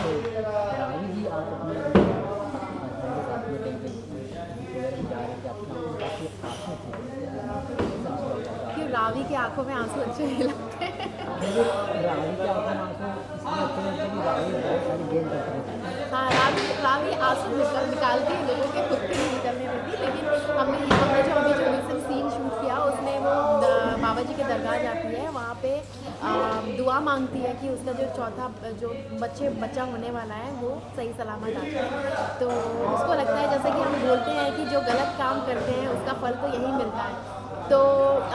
रावी जी आप अपने हस्बैंड के साथ में कहीं पे वगैरह जा रहे थे आपकी आँखों में काफ़ी आँसू थे रावी की आँखों में आँसू अच्छे नहीं लगते? हैं, रावी रावी आँसू निकल, निकालती है लोगों के खुद के नहीं निकलने देती लेकिन हमने हमने जो अभी जो रिसेंट सीन शूट किया, उसमें वो बाबा जी के दरगाह जाती है, वहाँ पे दुआ मांगती है कि उसका जो चौथा, जो बच्चे, बच्चा होने वाला है, वो सही सलामत आ जाए। तो उसको लगता है जैसे कि हम बोलते हैं कि जो गलत काम करते हैं, उसका फल तो यही मिलता है। तो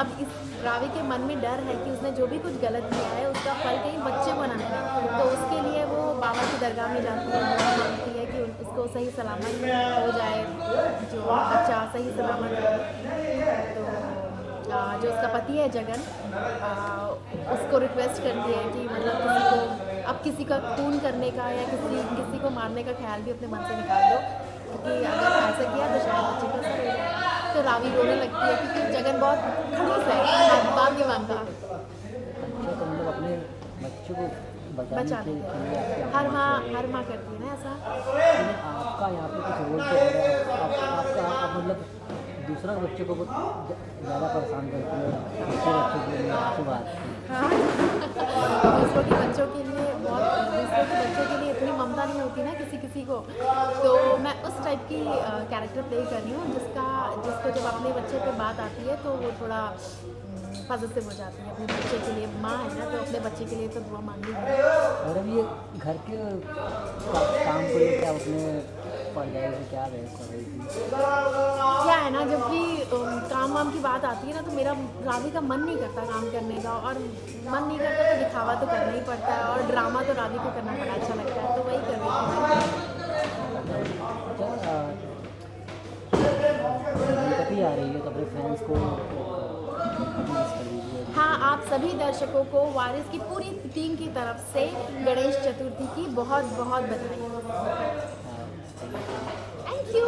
अब इस रावी के मन में डर है कि उसने जो भी कुछ गलत किया है, उसका फल कहीं बच्चे को ना मिले। तो उसके लिए वो बाबा की दरगाह में जाती है, दुआ मांगती है कि उसको सही सलामत हो जाए, जो बच्चा सही सलामत हो। तो जो उसका पति है जगन उसको रिक्वेस्ट करती है कि मतलब किसी को, अब किसी का खून करने का या किसी किसी को मारने का ख्याल भी अपने मन से निकाल दो, क्योंकि अगर ऐसा किया तो शायद बच्चे का असर हो तो रावी रोने लगती है क्योंकि जगन बहुत खड़ूस है नहीं मानता। बचाने हर माँ हर माँ करती है ना ऐसा? आपका यहाँ पे कुछ रोल तो आपका मतलब दूसरा बच्चे को बहुत ज़्यादा परेशान करते हैं। दूसरे बच्चों के लिए अच्छी बात। है। दूसरों के बच्चों के लिए बहुत दूसरों के बच्चों के लिए इतनी ममता नहीं होती ना किसी किसी को। तो मैं उस टाइप की कैरेक्टर प्ले कर रही हूँ जिसका जिसको जब अपने बच्चे पे बात आती है तो वो थोड़ा पॉजिटिव हो जाती है अपने बच्चे के लिए। माँ है ना तो अपने बच्चे के लिए तो दुआ मांगनी है। और अब ये घर के काम को लेकर अपने पर्याय से क्या रहे वाम की बात आती है ना तो मेरा रावी का मन नहीं करता काम करने का और मन नहीं करता तो दिखावा तो करना ही पड़ता है और ड्रामा तो रावी को करना बड़ा अच्छा लगता है तो वही कर रही आ है तो अपने फैंस को कर लीजिए हाँ आप सभी दर्शकों को वारिस की पूरी टीम की तरफ़ से गणेश चतुर्थी की बहुत बहुत बधाई। हाँ, थैंक यू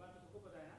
बात तो सबको पता है ना?